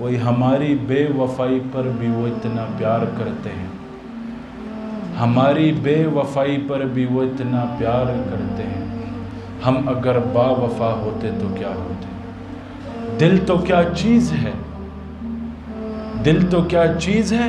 वही हमारी बेवफाई पर भी वो इतना प्यार करते हैं हमारी बेवफाई पर भी वो इतना प्यार करते हैं हम अगर बावफा होते तो क्या होते दिल तो क्या चीज़ है दिल तो क्या चीज़ है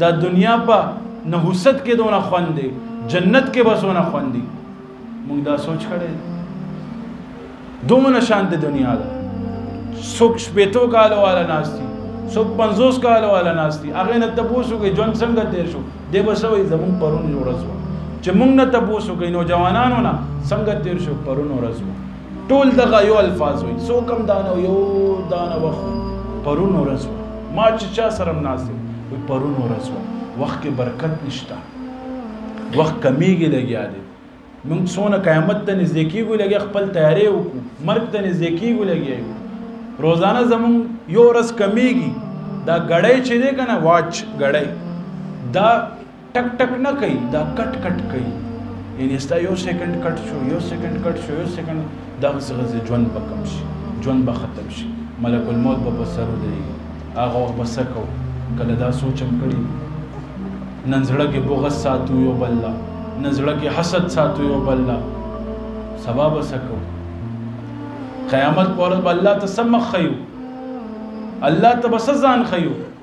دا دنیا په نحوست کې دونه خوند دی جنت کې به څونه خوند دی موږ دا سوچ کړی دومره شانت دنیا ده څوک شپېتو کالو والا ناست دي څوک پنځوس کالو والا ناست دي هغې نه تپوس وکړي ژوند څنګه تېر شو دی به څه وایي زموږ پرون ورځ وه چې موږ نه تپوس وکړي نوجوانانو نه څنګه تېر شو پرون ورځ وه ټول دغه یو الفاظ وي څوک هم دا نه یو دا نه وخت پرون ورځ ما چې چا سره ناست وي پرون ورځ وخت کې برکت نشته وخت کمیږي لګیا دی موږ څونه قیامت ته نږدې کیږو لګیا خپل تیارې وکړو مرګ ته نږدې کیږو لګیا یو روزانه زمون یو ورځ کمیږي دا غړې چې دی کنه واچ غړې دا ټک ټک نه کوي دا کټ کټ کوي یعنی ستا یو سیکنډ کټ شو یو سیکنډ کټ شو یو سیکنډ دا غزغز ژوند به کم شي ژوند به ختم شي ملک الموت به په سر ودرېږي هغه وخت به څه کوو کله دا سوچ هم کړی نن زړه کې بغض ساتو یو بل لا نن زړه کې حسد ساتو یو بل لا سبا به څه کوو قیامت پر ورځ به الله ته څه مخ ښیو الله ته به څه ځان ښیو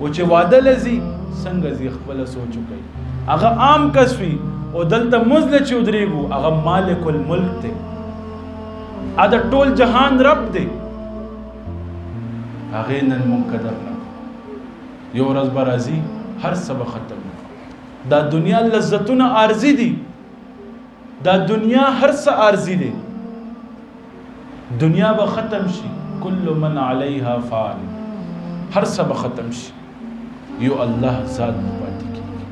او چې واده لزی څنګه زی خپل سوچ کوي هغه عام کس وي او دلته مزل چې ودرېګو هغه مالک الملک دی ا د ټول جهان رب دی هغه نن مونږ قدر نه یو ورځ به راځي هر څه به ختم دا دنیا لذتونه عارضي دي دا دنیا هر څه ارزي دي دنیا به ختم شي کل من علیها فان هر څه به ختم شي یو الله ذات نه پاتې کیږي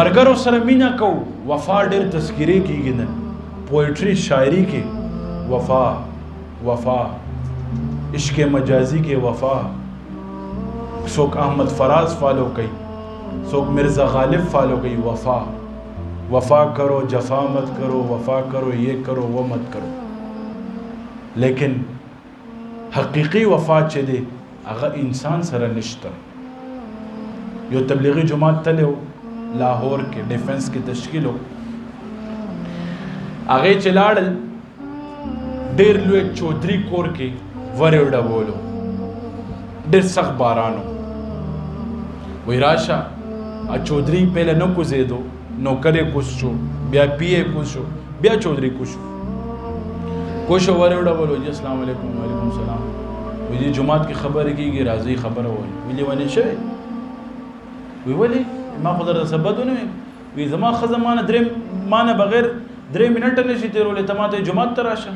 مرګرو سره مینا کو وفا ډېر تذکرې کیږي نن پوئټری شاعری کې وفا وفا عشق مجازی کې وفا څوک احمد فراز فالو کوي څوک مرزا غالب فالو کوي وفا وفا کرو جفا مت کرو وفا کرو یې کرو و مت کرو لیکن حقیقی وفا چې دی هغه انسان سره نشته یو تبلیغی جماعت تلو لاهور کې ډیفنس کې تشکیلو هغه چې لاړل ډیر لوی چودري کور کې ورېړولو ډیر سخت بارانو وی راشه ا چودري پهله نه کوزېدو نو کله کوز شو بیا پیه کوز شو بیا چودري کوز شو کوشه ورېړولو جی اسلام علیکم وعلیکم السلام وی دې جماعت کې خبرې کیږي راځي خبره وایي وی لیوانه شوی وی ولی ما خو در سبا دونه وی زما خزه ما نه درې ما نه بغیر درې منټه نشي تیرولې ته ماته جمعه ته راشه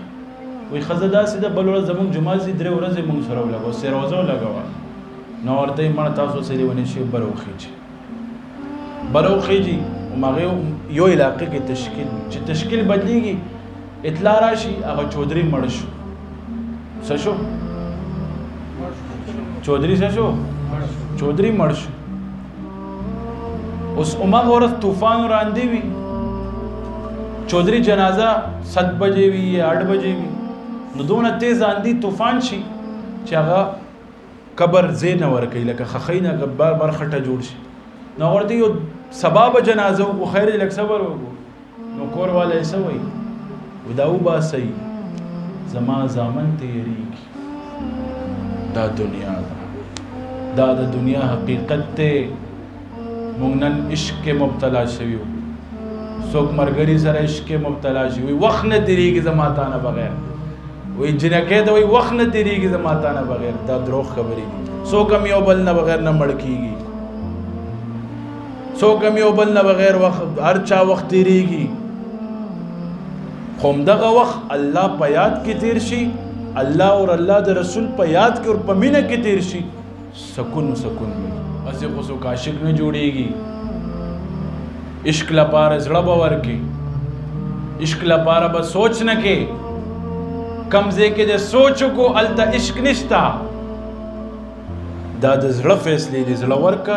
وی خزه داسې ده بل ورځ زمونږ جمعه زی درې ورځې مونږ سره ولګو سې روزو لګوه نو ورته یې مړه تاسو سره ونی شي بروخیږي بروخیږي مغه یو علاقې کې تشکیل چې تشکیل بدلیږي اطلاع راشي هغه چودري مړ شو څه شو چودري څه شو چودري مړ شو اوس اومه ورځ طوفان راندې وي چودري جنازه 7 بجې وي 8 بجې وي نو دونه تیز اندي طوفان شي چې هغه قبر زین ور کوي لکه خخینه غبار برخټه جوړ شي نو ورته یو سبب جنازه او خیر لک صبر وګو نو کور والا یې څه وایي و دا وباسئ زما زامن تیریږي دا دنیا ده دا د دنیا حقیقت دی موږ نن عشق کې مبتلا شوي یو څوک مرګري سره عشق کې مبتلا شوي وخت نه تیریږي زما تا نه بغیر وای جنکه ته وای وخت نه تیریږي زما تا نه بغیر دا دروغ خبرې دي څوک هم یو بل نه بغیر نه مړ کیږي څوک هم یو بل نه بغیر وخت هر چا وخت تیریږي خوم دغه وخت الله په یاد کې تیر شي الله او الله د رسول په یاد کې او په مینه کې تیر شي سکون سکون وي اسی خو سو کاشک نه جوړیږي عشق لپاره زړه باور کې عشق لپاره به سوچ نه کې کمزې کې د سوچ کو الته عشق نشتا دا د زړه فیصله دي زړه ورکه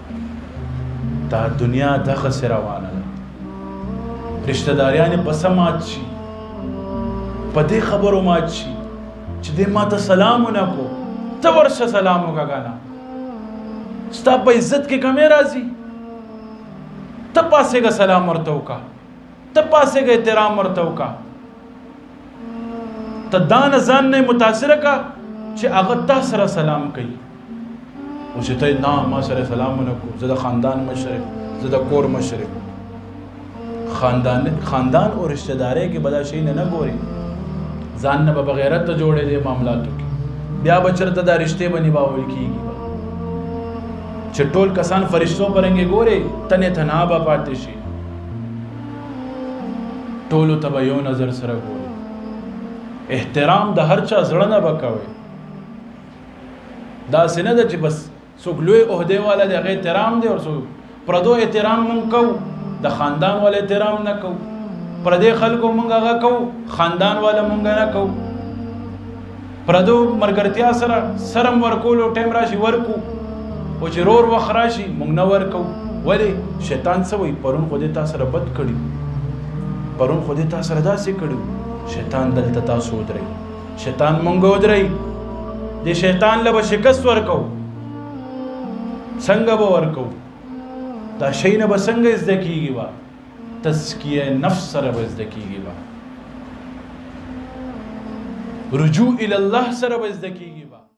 دا دنیا دغه سره روانه ده رشتہ داریان په سمات شي په دې خبرو مات شي چې دې ما ته سلام نه کو ته ورشه سلام وکړه ستا په عزت کې کمې راځي ته پاسه کا سلام ورته وکا ته پاسه کا احترام ورته وکا ته دان ځان نه متاثر کا چې هغه تاسو سره سلام کوي اوس ته نه ما سره سلام ونکو زه د خاندان مشر زه د کور مشر خاندان خاندان او رشتہ داري کې بدا شي نه نه ګوري ځان نه به غیرت ته جوړې دي معاملاتو کې بیا بچرته دا رشتہ بني باول کیږي چې ټول کسان فرشتو پرنګي ګوري تنه تنها به پاتې شي ټولو ته به یو نظر سره ګوري احترام د هر چا زړه نه بکوي دا سینه ده چې بس څوک لوی عہده والا دی هغه احترام دی او څوک پردو احترام مونږ کو د خاندان ول احترام نه کو پردې خلکو مونږ هغه کو خاندان ول مونږ نه کو پردو مرګرتیا سره سرم ورکول او ټیم راشي ورکو او چې رور وخت راشي مونږ نه ورکو ولی شیطان څه وایي پرون خو دې تاسو سره بد کړی پرون خو دې تاسو سره داسې کړی شیطان دلته تاسو ودرئ شیطان مونږ ودرای د شیطان له شکست ورکو څنګه به ورکو دا شی نه به څنګه زده کیږي وا تزکیه نفس سره به زده کیږي وا رجوع الی الله سره به زده کیږي